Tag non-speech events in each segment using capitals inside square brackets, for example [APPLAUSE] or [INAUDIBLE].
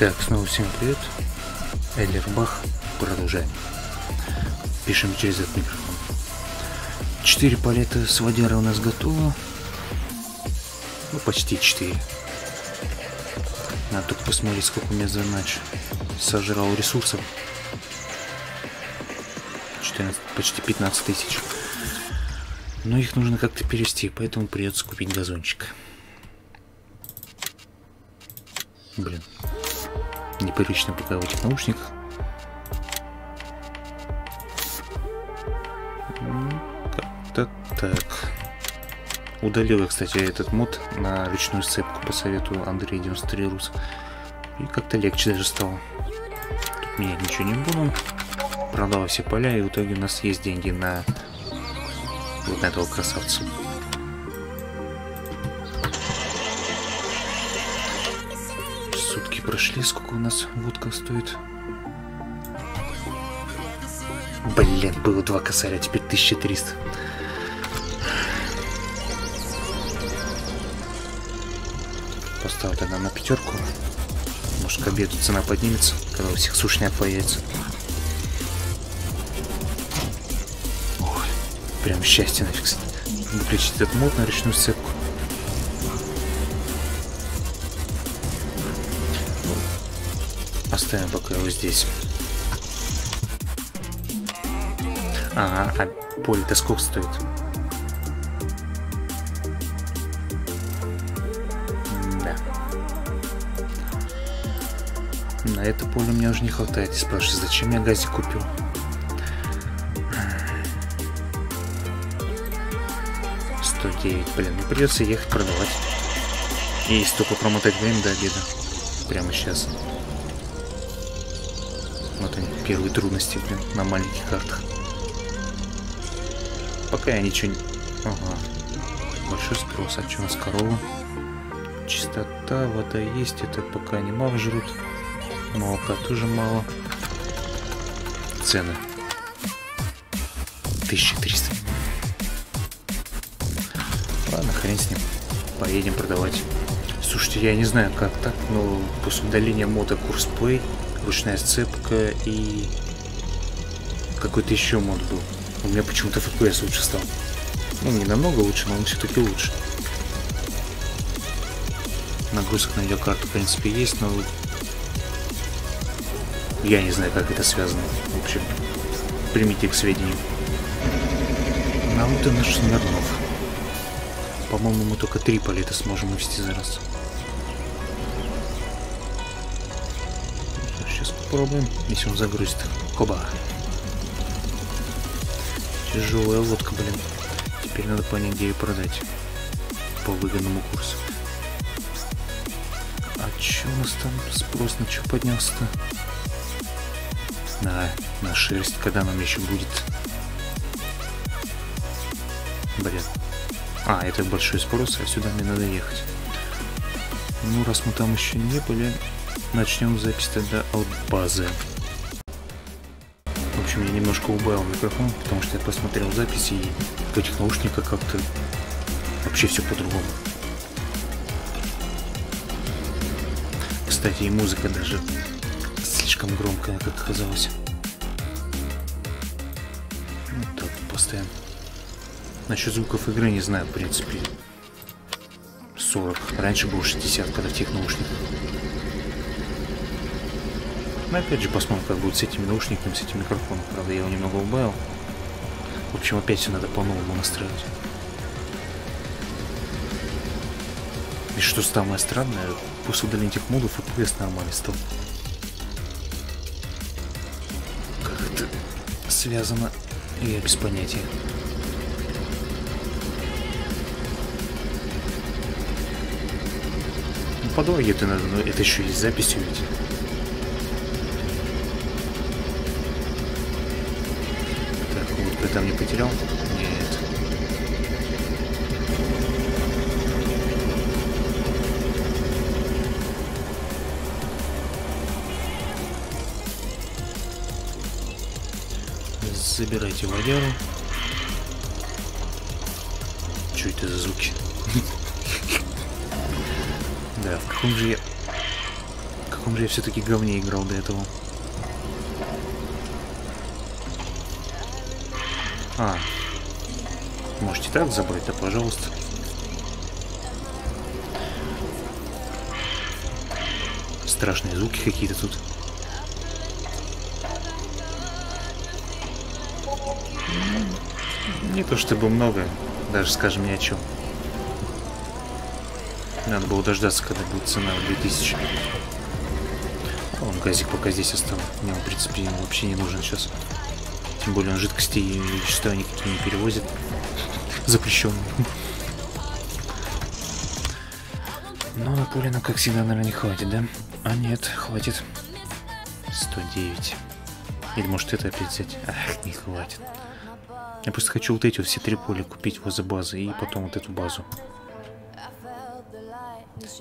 Так, снова всем привет. Эйлер Бах. Продолжаем. Пишем через этот микрофон. Четыре палета с водярой у нас готово. Ну, почти четыре. Надо только посмотреть, сколько у меня за ночь сожрал ресурсов. 14, почти 15 тысяч. Но их нужно как-то перевести, поэтому придется купить газончик. Блин. Неприлично пока в этих наушниках. Как-то так. Удалил я, кстати, этот мод на ручную сцепку по совету Андрея 93 Рус. И как-то легче даже стало. Тут менять ничего не буду. Продал все поля, и в итоге у нас есть деньги на вот этого красавца. Прошли, сколько у нас водка стоит? Блин, было два косаря, теперь 1300. Поставил тогда на пятерку. Может к обеду цена поднимется, когда у всех сушняк появится. Ой, прям счастье нафиг. Выключить этот мод на речную сцепку. Оставим пока его здесь. Ага, а поле-то сколько стоит? Да. На это поле мне уже не хватает. Спрашиваю, зачем я газик купил? Сто девять, блин, ну придется ехать продавать. И столько промотать время до обеда. Прямо сейчас. Первые трудности, блин, на маленьких картах. Пока я ничего не... Ага. Большой спрос. А что у нас корова? Чистота, вода есть. Это пока они мало жрут. Молока тоже мало. Цены. 1300. Ладно, хрен с ним. Поедем продавать. Слушайте, я не знаю как так, но после удаления мода курс плей, ручная сцепка и какой-то еще мод был. У меня почему-то FPS лучше стал. Ну, не намного лучше, но он все-таки лучше. Нагрузок на видеокарту, в принципе, есть, но... Я не знаю, как это связано. В общем, примите к сведению. Наруто наш Смирнов. По-моему, мы только три палета сможем увести за раз. Попробуем, если он загрузит. Коба. Тяжелая лодка, блин. Теперь надо понять, где ее продать. По выгодному курсу. А че у нас там спрос на что поднялся-то? На, на шерсть, когда нам еще будет. Блин. А, это большой спрос, а сюда мне надо ехать. Ну, раз мы там еще не были, начнем запись тогда от базы. В общем, я немножко убавил микрофон, потому что я посмотрел записи и в этих наушниках как-то вообще все по-другому. Кстати, и музыка даже слишком громкая, как оказалось. Вот так поставим. Насчет звуков игры не знаю, в принципе. 40. Раньше было 60, когда в тех наушниках. Но опять же посмотрим, как будет с этими наушниками, с этим микрофоном. Правда, я его немного убавил. В общем, опять все надо по-новому настраивать. И что самое странное, после удаления этих модов FPS нормально стал. Как это связано, я без понятия. Ну, по дороге это надо, но это еще есть записью ведь. Там не потерял? Нет. Забирайте водяру. Что это за звуки? [LAUGHS] Да, в каком же я... В каком же я все-таки говне играл до этого. А. Можете так забрать, да пожалуйста. Страшные звуки какие-то тут. Не то чтобы много, даже скажем ни о чем. Надо было дождаться, когда будет цена в 2000. Он газик пока здесь оставил. Мне в принципе, вообще не нужен сейчас. Тем более он жидкости и вещества никакие не перевозит. Запрещенные. Но на поле нам, как всегда, наверное, не хватит, да? А нет, хватит. 109. Или может это опять взять? Ах, не хватит. Я просто хочу вот эти вот все три поля купить возле базы и потом вот эту базу.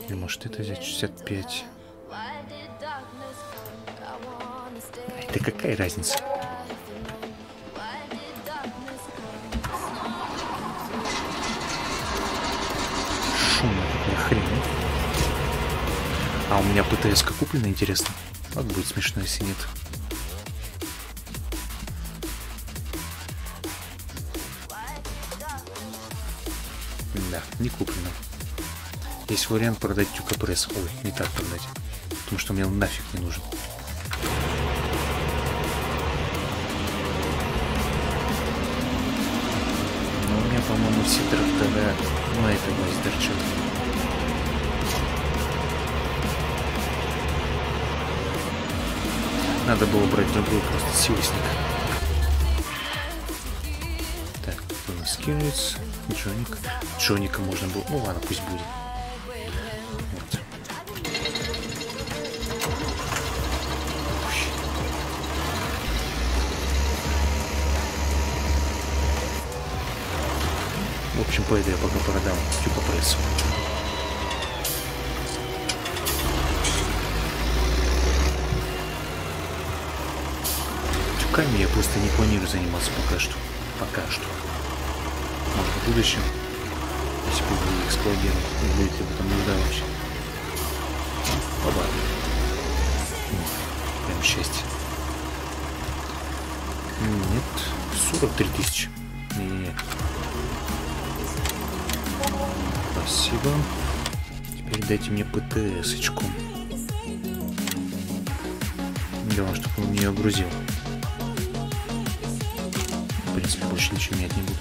Или может это взять 65. Да какая разница? А у меня ПТС куплена, интересно? Вот будет смешно, если нет. Да, не куплено. Есть вариант продать тюкопресс. Ой, не так продать. Потому что мне он нафиг не нужен. Но у меня, по-моему, все трактора на этой базе торчат. Надо было брать другой просто силосник. Так, кто нас скинуется? Джоник. Джоника можно было... Ну ладно, пусть будет. пойду я пока продам тюкопрессу. Тюками я просто не планирую заниматься пока что. Пока что. Может в будущем, если буду эксплуатировать, не будет ли в этом нужда вообще. Побаду. Прям счастье. Нет, 43 тысячи. Не-не-не. Спасибо. Теперь дайте мне ПТС-очку. Дело, чтобы он нее грузил. Больше ничего менять не буду.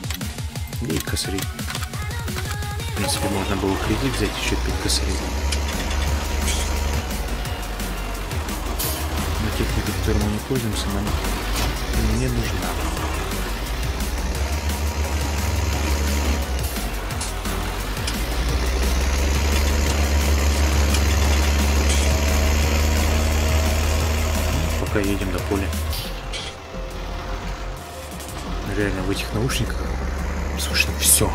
И косарей. В принципе, можно было кредит взять еще 5 косарей. Но техника, которой мы не пользуемся, нам не нужна. пока едем до поля. Реально в этих наушниках слышно все.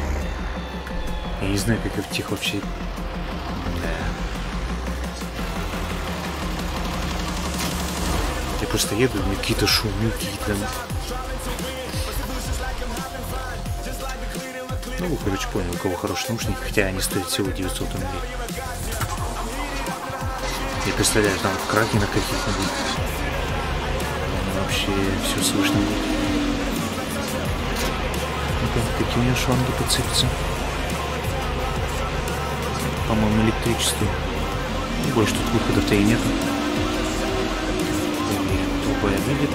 Я не знаю, как в тех вообще... Да. Я просто еду, меня какие-то шумюки, там. Ну, короче, понял, у кого хорошие наушники, хотя они стоят всего 900 рублей. Я представляю, там в краке на каких-нибудь вообще все слышно будет. Опять какие у меня шланги подцепятся. По-моему, электричество. Больше тут выходов-то и нету. Труба видит,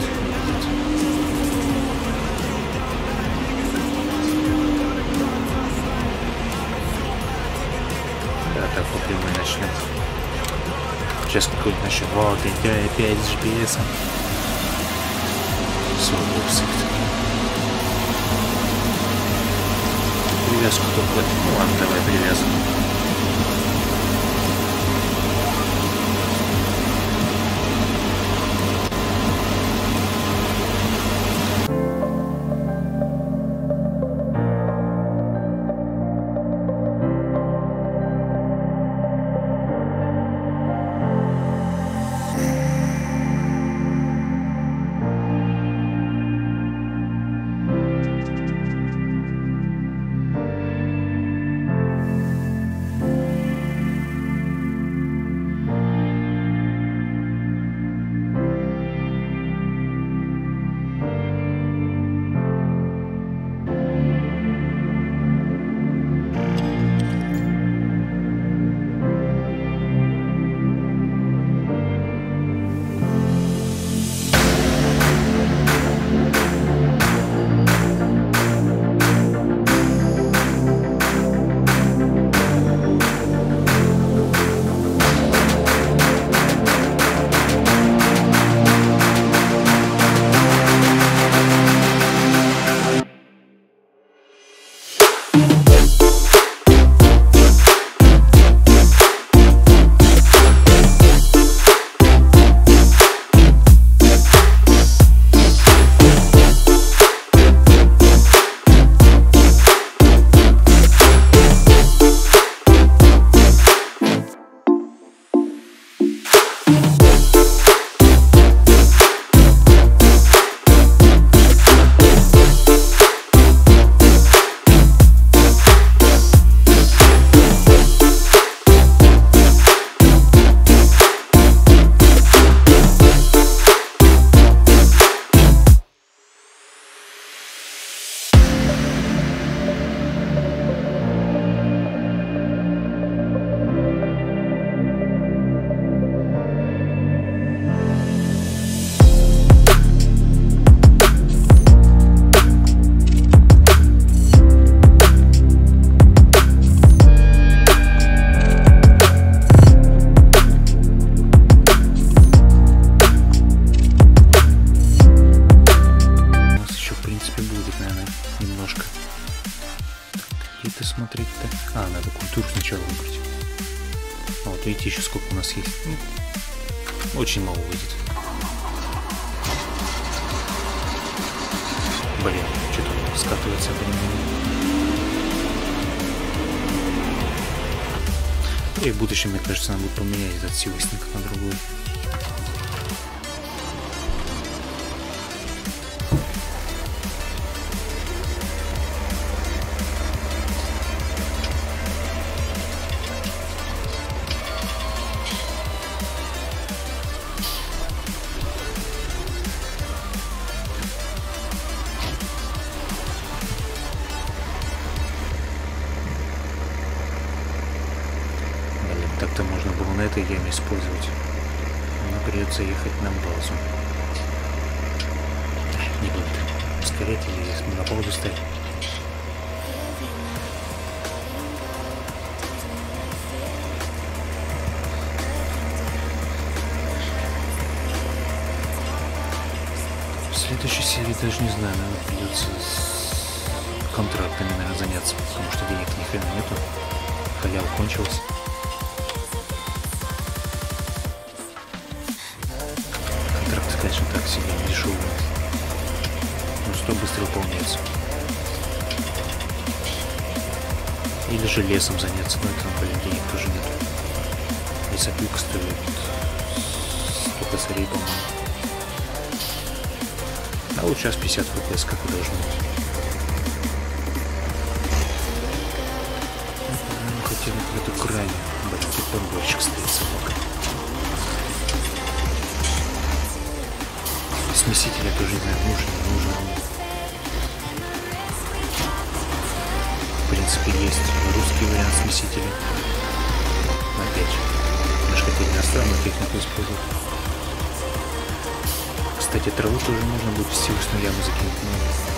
так по прямой начнем. Сейчас какой-нибудь начнем. Вот, и опять GPS. -ом свой Привязку только... Ну ладно, давай использовать. Но придется ехать на базу. Не буду ускорять или на паузу ставить. Следующей серии даже не знаю, наверное, придется с контрактами, наверное, заняться, потому что денег ни хрена нету. Халява кончилась. Быстро выполняется. Или же лесом заняться, но это, блин, денег тоже нет. Лесопилка стоит 100 косарей, по-моему. А вот сейчас 50 фпс, как и должно быть. Хотя на эту крайне, тут пангольчик стоит собака. смесителя тоже не знаю, нужен, нужен. Принципе, есть русский вариант смесителя. Опять же, мы же хотели иностранную технику использовать. Кстати, траву тоже можно будет в силу с нуля закинуть,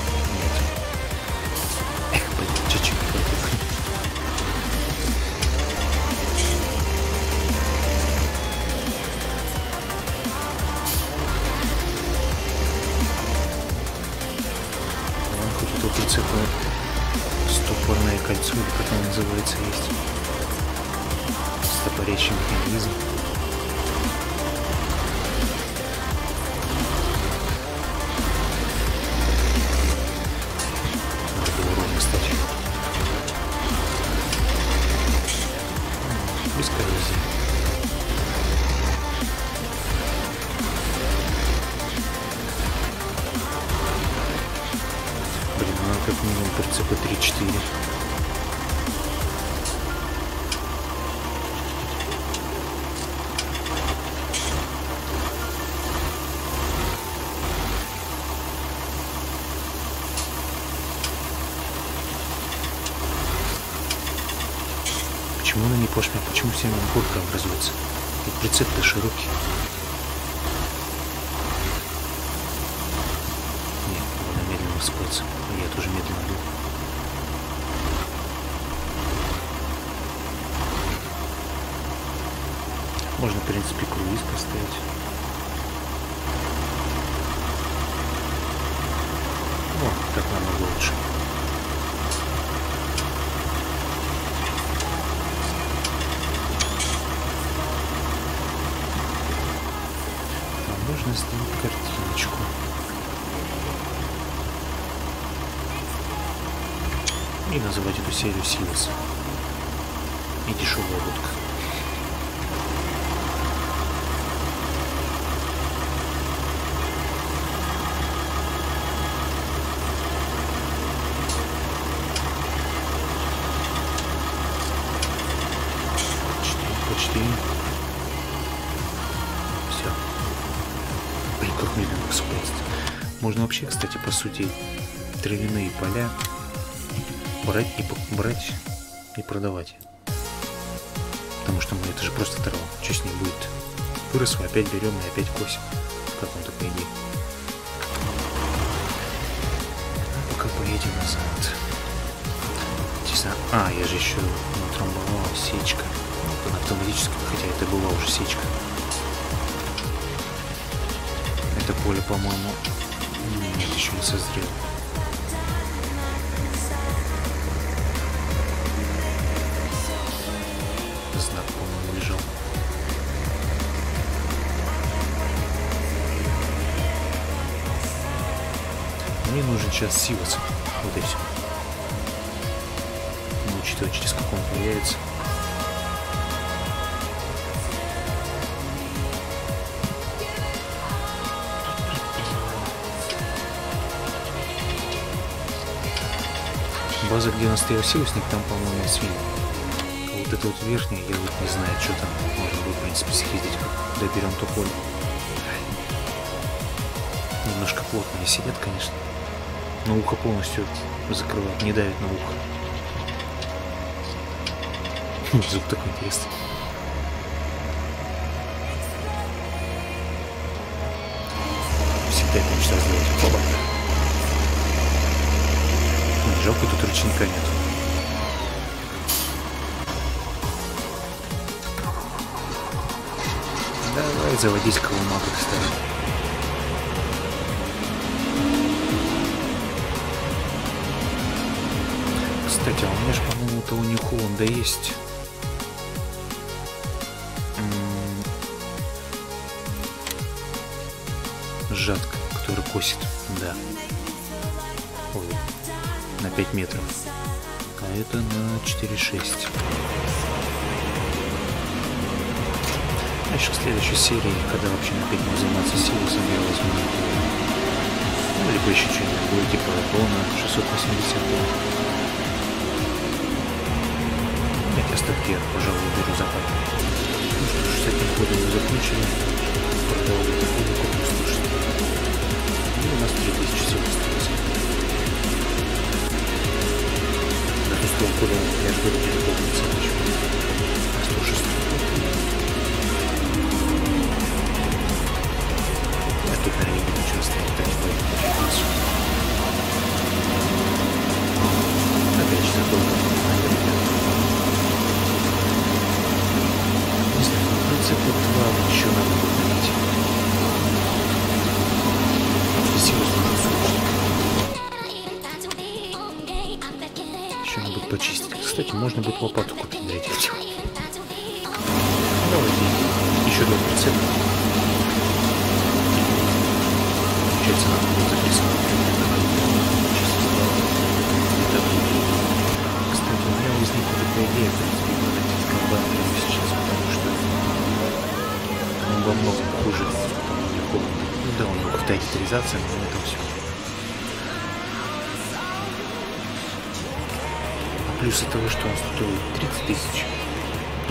пошмя? Почему все горка образуется? И прицеп-то широкий. раскроется. Я тоже медленно иду. Можно, в принципе, круиз поставить. О, так намного лучше. А можно сделать картиночку. и называть эту серию Силос. И дешевая лодка. Почти. Все. Блин, как медленно скорость. Можно вообще, кстати, по сути, травяные поля брать и брать и продавать. Потому что мы это же просто трава. Что с ней будет? Выросло, опять берем и опять косим. Как он такой идея? Пока поедем назад. Честно. А, я же еще натрамбовал сечка на автоматическом, хотя это была уже сечка. Это поле, по-моему, нет, еще не созрело. Знак, по-моему, лежал. Мне нужен сейчас Сивас. Вот и все. Но учитывая, через какой он появится. База, где у нас стоял силосник, там, по-моему, свиньи. А вот это вот верхнее, я вот не знаю, что там. Можно было, в принципе, съездить, доберем то поле. Немножко плотно не сидят, конечно. Но ухо полностью закрывает, не давит на ухо. [LAUGHS] Звук такой интересный. Всегда это мечта сделать. Оба. Жалко, тут ручника нет. Давай заводить колымату, кстати. Кстати, а у меня же, по-моему, того не Холланда есть. Жатка, который косит, да. На 5 метров. А это на 4,6. А еще в следующей серии, когда вообще опять буду заниматься силусом, я возьму. Ну, либо еще что-нибудь будет, типа Бона 680 Нет, я статьи, пожалуй, беру запад. Ну что ж, с этим ходом мы закончили. Продолжим куплю слушать. И у нас 3000 всего осталось. На ту сторону хода я жду где-то полностью. А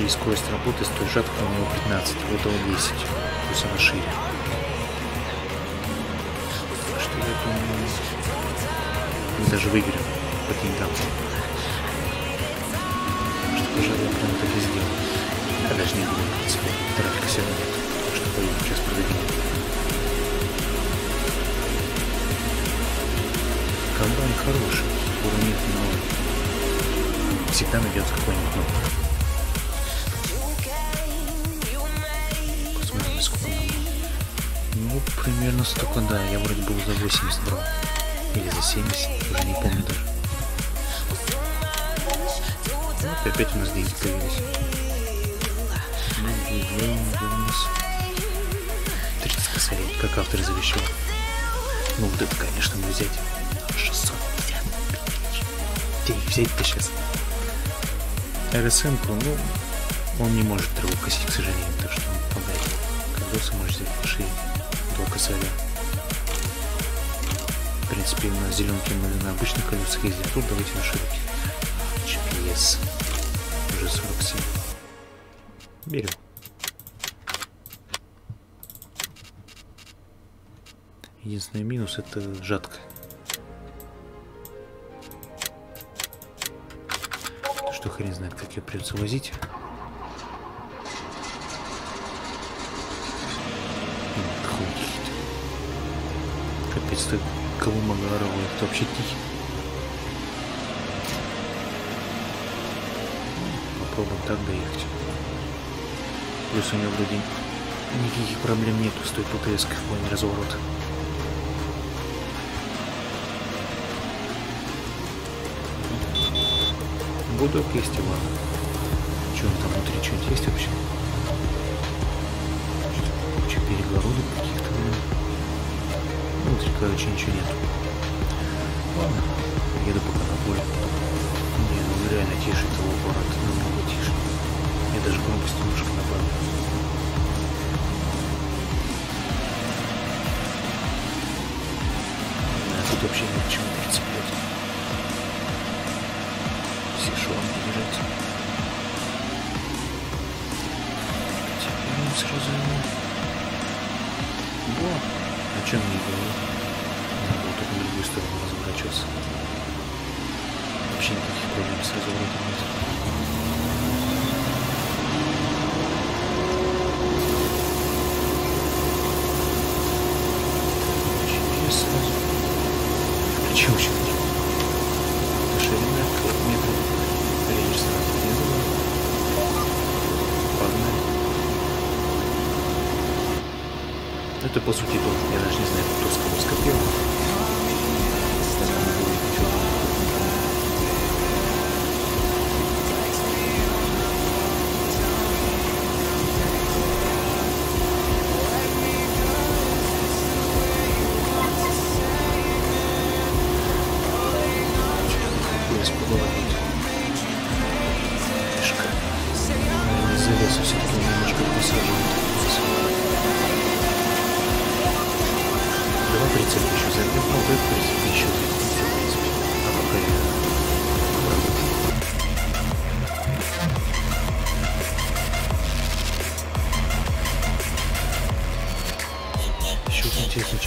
и скорость работы с той жаткой у него 15, у этого 10, плюс она шире. что я думаю, мы даже выиграем по деньгам. Что, пожалуй, я прям так и сделаю. Я даже не буду, в принципе, трафика все равно нет. Так что поедем, сейчас продадим. Комбайн хороший, нет, но всегда найдется какой-нибудь новый. Примерно столько, да. Я вроде был за 80 брал. Или за 70, уже не помню даже. Вот и опять у нас деньги появились. Ну, где у нас 30 косарей, как автор завещал. Ну, вот это, конечно, не взять. 650 тысяч. Где взять-то сейчас? РСМ-ку, ну, он не может траву косить, к сожалению, косаря. В принципе, на зеленке мы на обычных колесах ездили, а тут давайте на широких. GPS. Уже 47. Берем. Единственный минус это жатка. То, что хрен знает, как ее придется возить. Ты Колыма Гарова, это вообще тихий. Попробуем так доехать. Плюс у него вроде никаких проблем нету с той ПТС в плане разворота. Будок есть его. Что он там внутри, что-нибудь есть вообще? Короче, ничего нет. Ладно, еду пока на поле. Не, ну реально тише того аппарата, намного тише. Я даже громкость немножко добавил. Тут вообще ни к чему прицеплять. Все шланги лежат. Теперь сразу ему. Во! О чем мне говорил? На другую сторону разворачиваться. Вообще никаких проблем с разворотом нет.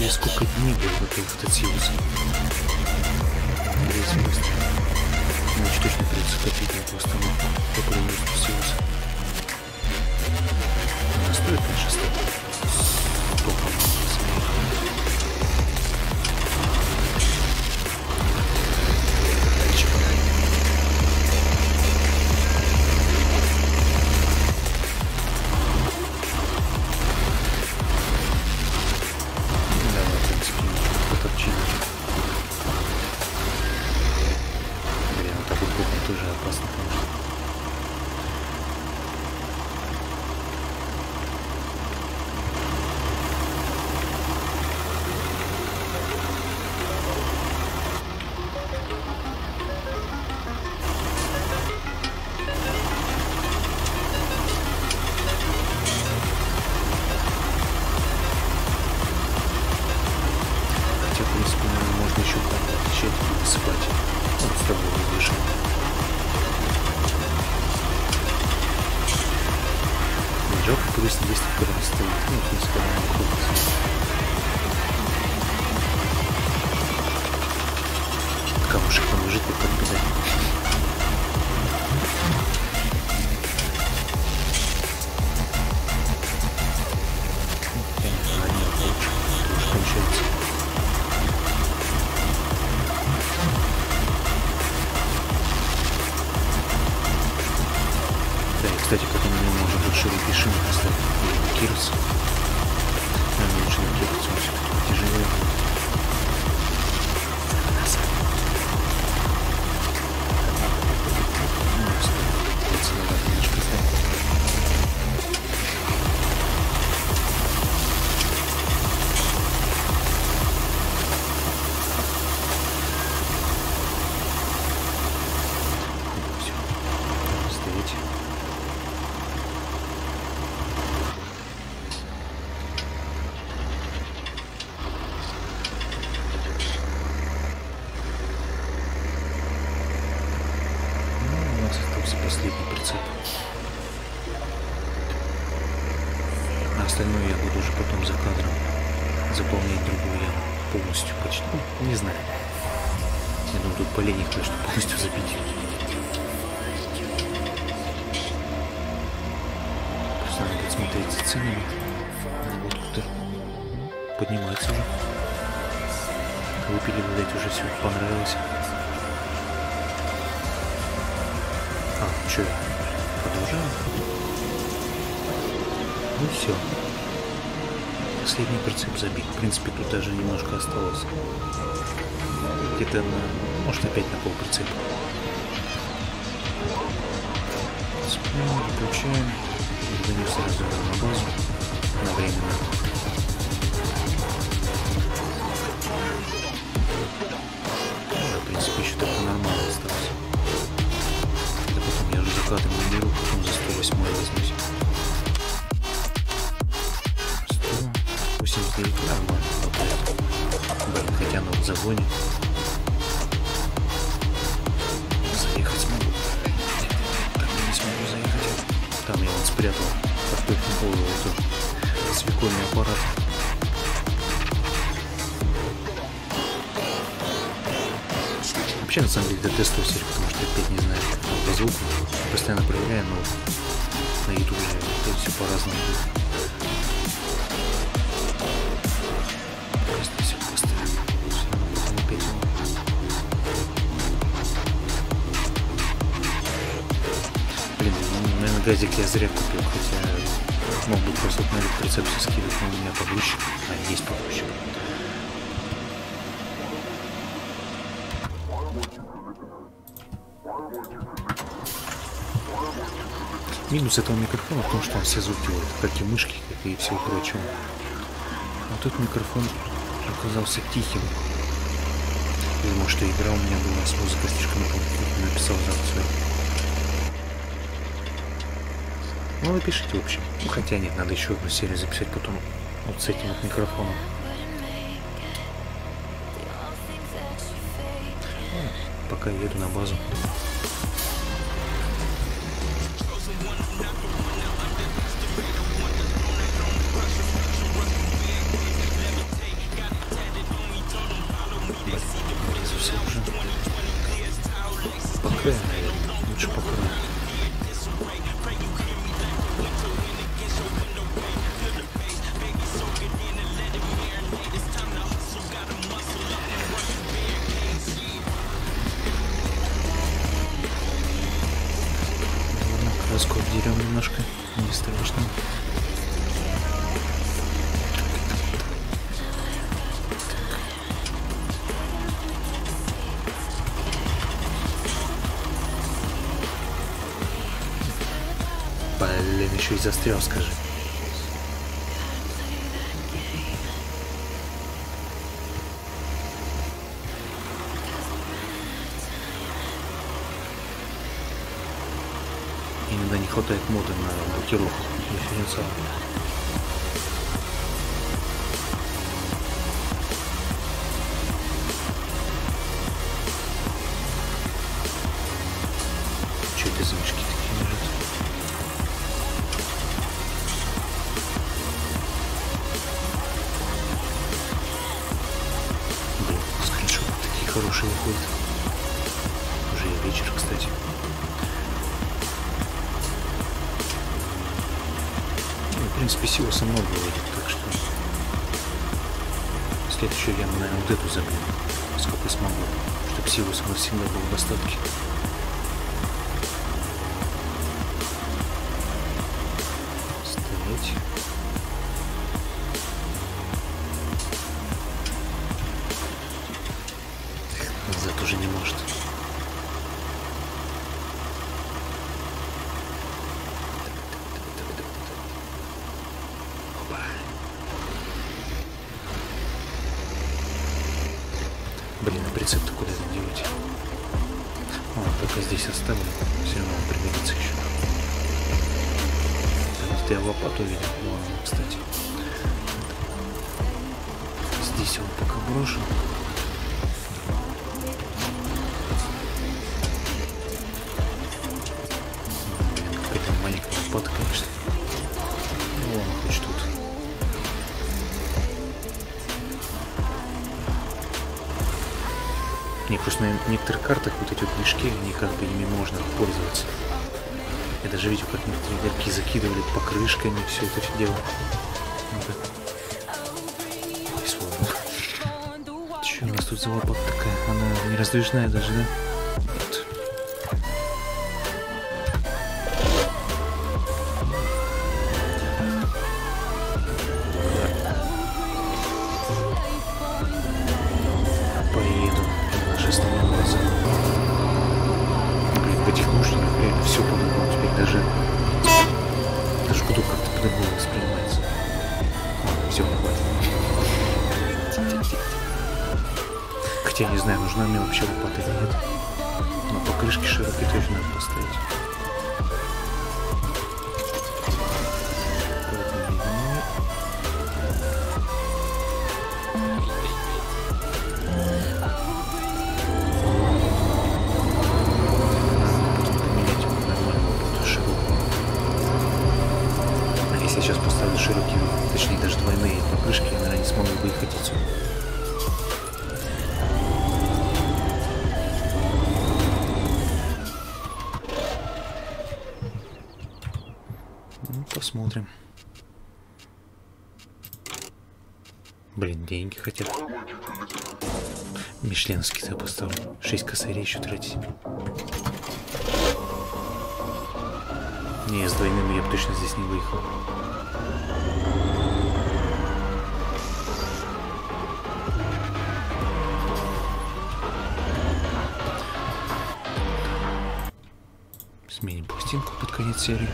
Через сколько дней был готов этот силус? Неизвестно. Значит, точно придется копить эту установку по производству силуса. Она стоит, конечно, стоит. Жалко, конечно, здесь когда не стоит. Ну, в принципе, она не крутится. Камушек там лежит, как подбегать. Остальное я буду уже потом за кадром заполнять другую яму полностью почти. Ну, не знаю. Я думаю, тут поленьев что полностью забить. Просто надо будет смотреть за ценами. Вот тут поднимается уже. Выпили, видать, уже все понравилось. А, что, продолжаем? Ну все. Последний прицеп забит. В принципе, тут даже немножко осталось. Где-то на... Может, опять на пол прицепа. Цепляем, выключаем. Вернем сразу на базу. На временно. Там я вот спрятал картофельный эту свекольный аппарат. Вообще, на самом деле, это тестовая серия, потому что опять не знаю по звуку. Постоянно проверяю, но на YouTube же все по-разному газик я зря купил, хотя мог бы просто на прицепсе скидывать, но у меня погрузчик, а есть погрузчик. Минус этого микрофона в том, что он все звуки, вот, как и мышки, как и все прочее. А тут микрофон оказался тихим. Думал, что игра у меня была с музыкой слишком громко, написал запись. Ну, напишите, в общем. Хотя нет, надо еще одну серию записать потом вот с этим вот микрофоном. Пока еду на базу. Еще и застрял, скажи. Иногда не хватает моды на блокировку дифференциала. Что это за мешки такие лежат? Хорошие выходят. Уже и вечер, кстати. Ну, в принципе, силоса много выйдет, так что... Следующую я, наверное, вот эту забью, сколько смогу, чтобы силуса всегда был в достатке. Маленькая лопата, конечно. Ну ладно, хоть тут. Не, просто на некоторых картах вот эти вот мешки, они как бы ими можно пользоваться. Я даже видел, как некоторые игроки закидывали покрышками все это все дело. Ну-ка. Че у нас тут за лопата такая? Она не раздвижная даже, да? Посмотрим. Блин, деньги хотят. Мишленский-то поставлю. 6 косарей еще тратить. Не, с двойным я бы точно здесь не выехал. Сменим пластинку под конец серии.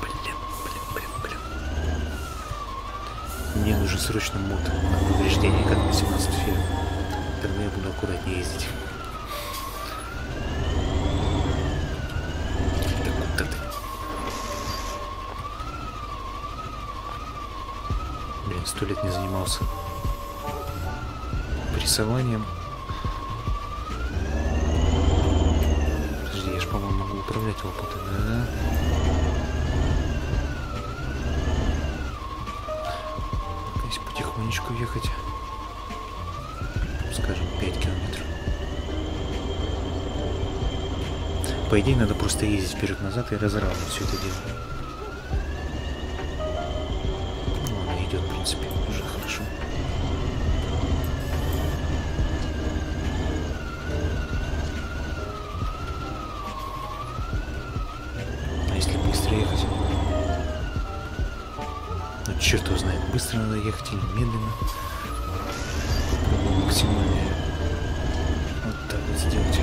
Блин, блин, блин, блин. Мне нужен срочно мод на повреждение, как на 17 фильм. Тогда я буду аккуратнее ездить. Да куда ты? Блин, сто лет не занимался прессованием. Подожди, я ж, по-моему, могу управлять лопатой, да? Если потихонечку ехать, скажем, 5 километров. По идее, надо просто ездить вперед-назад и разравнивать все это дело. Ну, она идет, в принципе, уже хорошо. А если быстро ехать? Ну, черт его знает, быстро надо ехать или медленно. Попробуем максимально вот так вот сделать.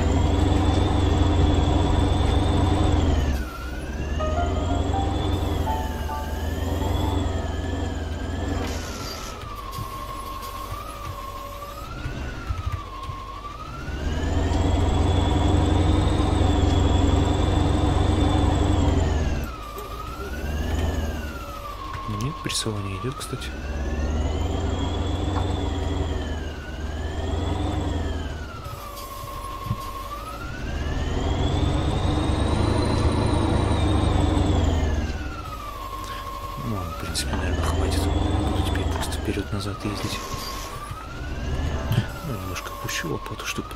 Нет, прессование идет, кстати. Ну, ладно, в принципе, наверное, хватит. Буду теперь просто вперед-назад ездить. Ну, немножко опущу лопату, чтобы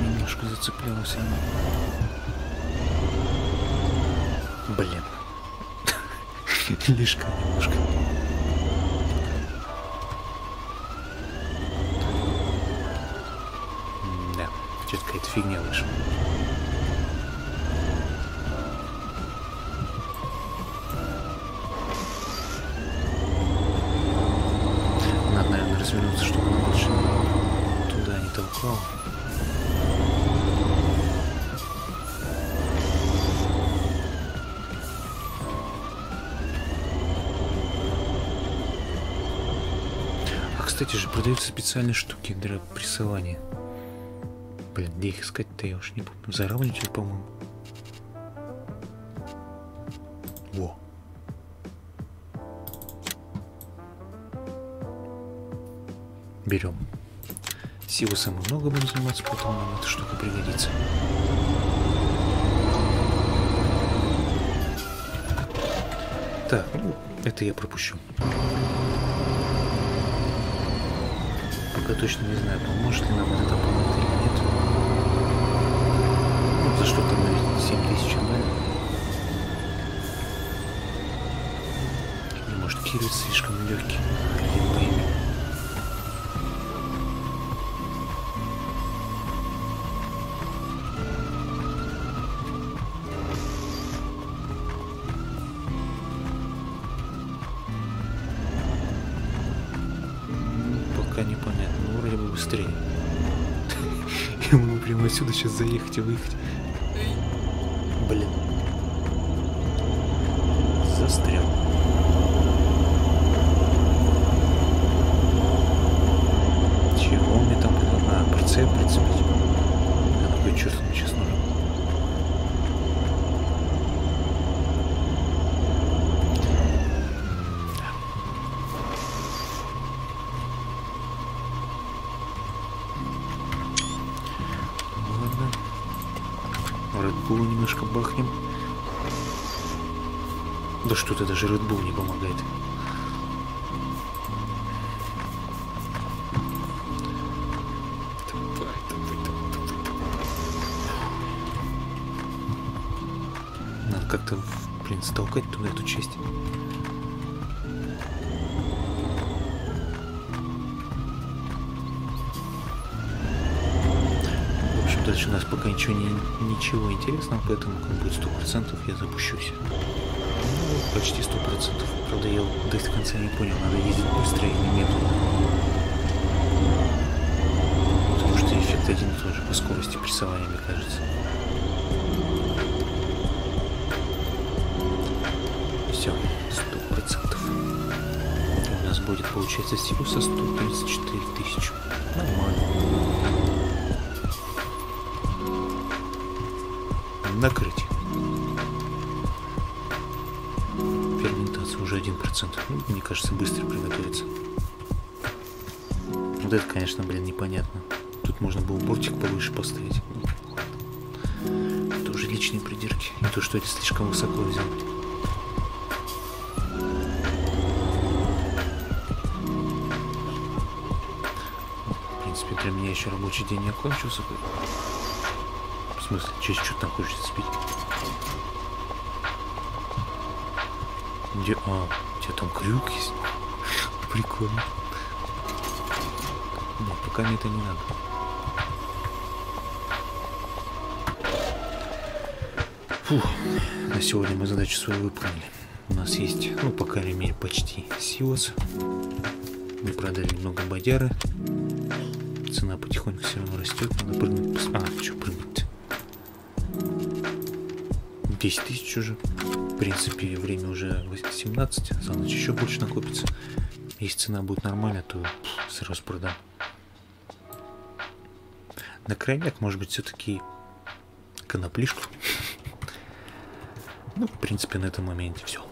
немножко зацеплялась она. Блин. [LAUGHS] Лишка немножко. Да, что-то какая-то фигня вышла. Надо, наверное, развернуться, чтобы он больше туда не толкал. А, кстати же, продаются специальные штуки для прессования. Блин, где их искать-то, я уж не помню. Заравнитель, по-моему. Во. Берем. Силусом мы много будем заниматься, потом нам эта штука пригодится. Так, ну, это я пропущу. Пока точно не знаю, поможет ли нам этот аппарат или нет. Ну, за что-то мы ведь 7000 отдали. Или может Кирилл слишком легкий. Хрен пойми. Могу прямо отсюда сейчас заехать и выехать. Блин. Застрял. Чего мне там было? А, прицеп прицепить. Да на кой черт мне сейчас нужен? М-да. Ладно. Bull немножко бахнем. Да что-то даже Bull не помогает. Тупая. как-то, блин, столкать туда эту часть. Дальше у нас пока ничего, не, ничего интересного, поэтому как будет сто процентов я запущусь. Ну, почти сто процентов. Правда, я до конца не понял, надо ездить быстро или медленно. Потому что эффект один и тот же по скорости прессования, мне кажется. Все, сто процентов. У нас будет, получается, Сируса 134 тысячи. Нормально. Мне кажется, быстро приготовится. Вот это, конечно, блин, непонятно. Тут можно было бортик повыше поставить. Это уже личные придирки. Не то, что это слишком высоко взял. В принципе, для меня еще рабочий день не окончился. В смысле, через что там хочется спить? Где? А, тебя там крюк есть? Прикольно. Нет, пока мне это не надо. Фух, на сегодня мы задачу свою выполнили. У нас есть, ну, по крайней мере, почти сиос. Мы продали немного бодяры. Цена потихоньку все равно растет. Надо прыгнуть. А, что прыгнуть? 10 тысяч уже. В принципе, время уже 17. За ночь еще больше накопится. Если цена будет нормальная, то сразу продам. На крайняк, может быть, все-таки коноплишку. [LAUGHS] Ну, в принципе, на этом моменте все.